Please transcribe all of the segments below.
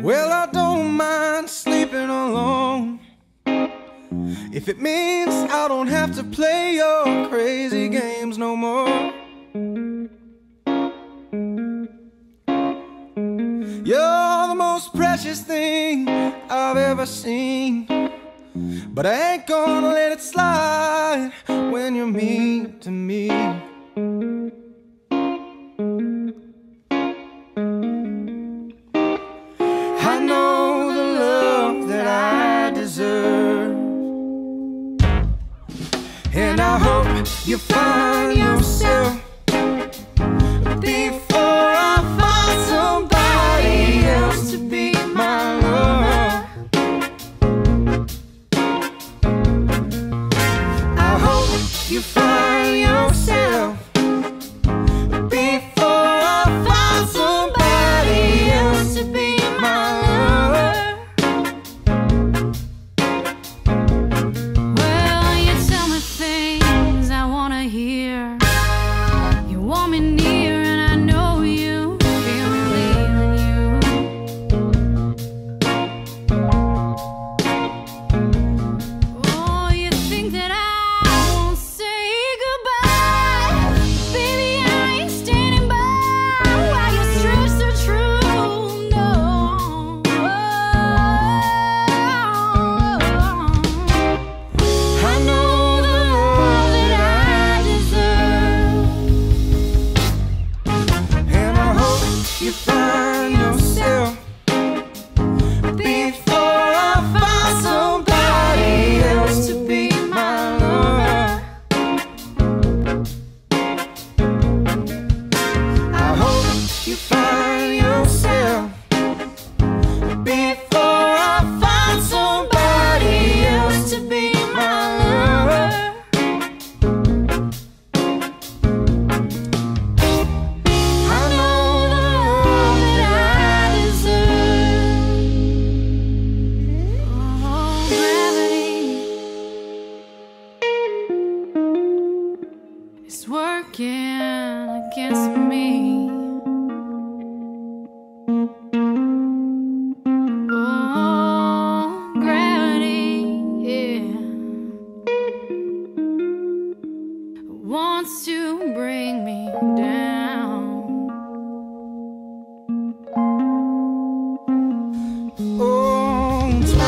Well, I don't mind sleeping alone if it means I don't have to play your crazy games no more. You're the most precious thing I've ever seen, but I ain't gonna let it slide when you're mean to me. And I hope you find yourself before I find somebody else to be my lover. I hope you find yourself before.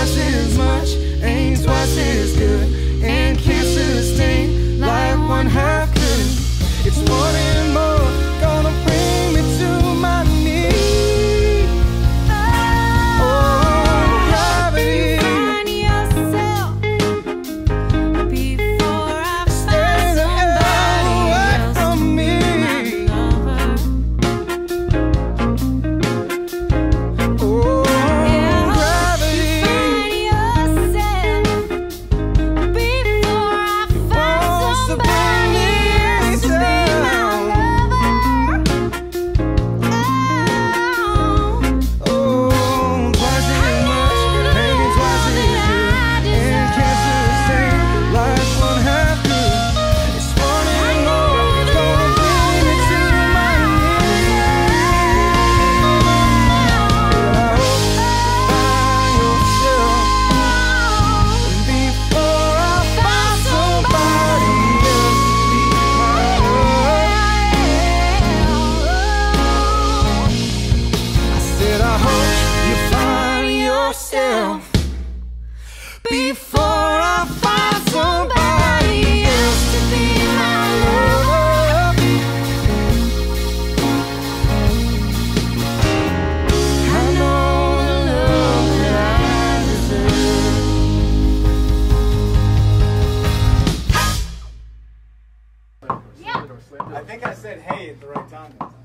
rising myself before I find somebody else to be my love. I know the love that I deserve. Yeah. I think I said hey at the right time.